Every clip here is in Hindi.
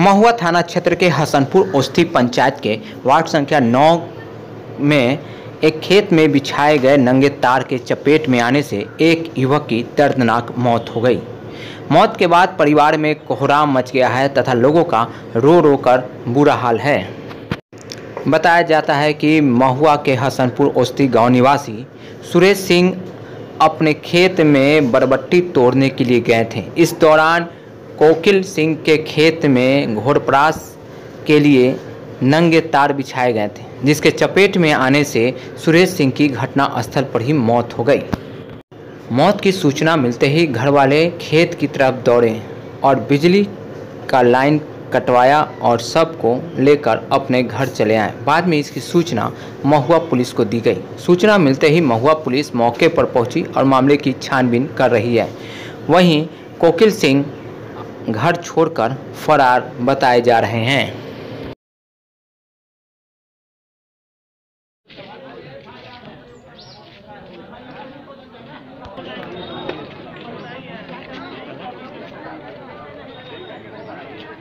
महुआ थाना क्षेत्र के हसनपुर ओस्थी पंचायत के वार्ड संख्या 9 में एक खेत में बिछाए गए नंगे तार के चपेट में आने से एक युवक की दर्दनाक मौत हो गई। मौत के बाद परिवार में कोहराम मच गया है तथा लोगों का रो रो कर बुरा हाल है। बताया जाता है कि महुआ के हसनपुर ओस्ती गाँव निवासी सुरेश सिंह अपने खेत में बरबट्टी तोड़ने के लिए गए थे। इस दौरान कोकिल सिंह के खेत में घोड़प्रास के लिए नंगे तार बिछाए गए थे, जिसके चपेट में आने से सुरेश सिंह की घटना स्थल पर ही मौत हो गई। मौत की सूचना मिलते ही घर वाले खेत की तरफ़ दौड़े और बिजली का लाइन कटवाया और सबको लेकर अपने घर चले आए। बाद में इसकी सूचना महुआ पुलिस को दी गई। सूचना मिलते ही महुआ पुलिस मौके पर पहुँची और मामले की छानबीन कर रही है। वहीं कोकिल सिंह घर छोड़कर फरार बताए जा रहे हैं।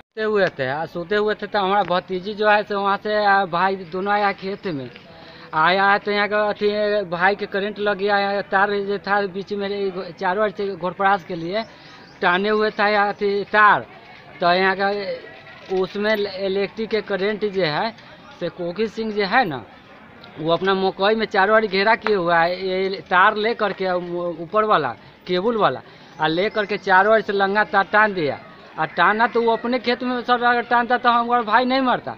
सोते हुए थे आ, सोते हुए थे तो हमारा भतीजी जो है सो वहाँ से भाई दोनों आया खेत में। आया है तो यहाँ का अथी भाई के करंट लग गया तार जो था बीच में चारों ओर से घोड़परास के लिए। टाने हुए था यहाँ अथी तार तो यहाँ का उसमें इलेक्ट्रिक के करेंट जो है, से कोकी सिंह जो है ना, वो अपना मकई में चारों ओर घेरा किए हुआ है, ये तार ले करके ऊपर वाला, केबल वाला, आ ले करके चारों ओर से लंगा तार टान दिया। और टाना तो वो अपने खेत में सर अगर टानता तो हमारा भाई नहीं मरता।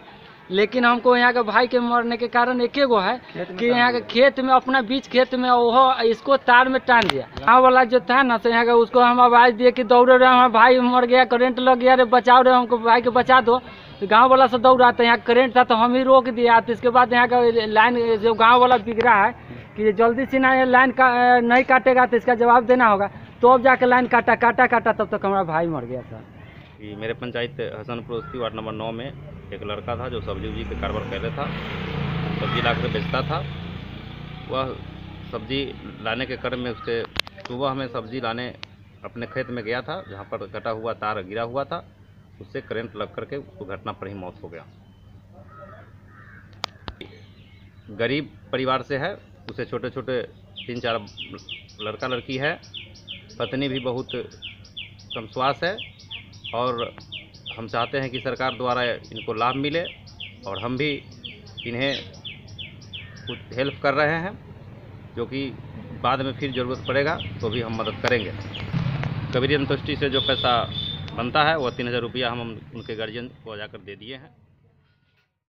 लेकिन हमको यहाँ के भाई के मरने के कारण एक गो है कि यहाँ के खेत में अपना बीच खेत में वो इसको तार में टान दिया। गाँव वाला जो था ना तो यहाँ का उसको हम आवाज़ दिए कि दौड़े रहे हमारा भाई मर गया करंट लग गया रे बचाओ रहे हमको भाई को बचा दो। तो गाँव वाला से दौड़ा तो यहाँ करंट था तो हम ही रोक दिया। तो इसके बाद यहाँ का लाइन जो गाँव वाला बिगड़ा है कि जल्दी से ना लाइन का नहीं काटेगा तो इसका जवाब देना होगा। तो अब जाके लाइन काटा काटा काटा तब तक हमारा भाई मर गया था। मेरे पंचायत हसनपुर वार्ड नंबर नौ में एक लड़का था जो सब्ज़ी उब्जी के कारोबार कर रहा था, सब्ज़ी ला कर बेचता था। वह सब्ज़ी लाने के क्रम में उसके सुबह में सब्ज़ी लाने अपने खेत में गया था, जहाँ पर कटा हुआ तार गिरा हुआ था। उससे करंट लग करके उसको घटना पर ही मौत हो गया। गरीब परिवार से है, उसे छोटे छोटे तीन चार लड़का लड़की है। पत्नी भी बहुत कम है और हम चाहते हैं कि सरकार द्वारा इनको लाभ मिले और हम भी इन्हें कुछ हेल्प कर रहे हैं, जो कि बाद में फिर ज़रूरत पड़ेगा तो भी हम मदद करेंगे। कबीरी अंतुष्टि से जो पैसा बनता है, वह तीन हज़ार रुपया हम उनके गार्जियन को जाकर दे दिए हैं।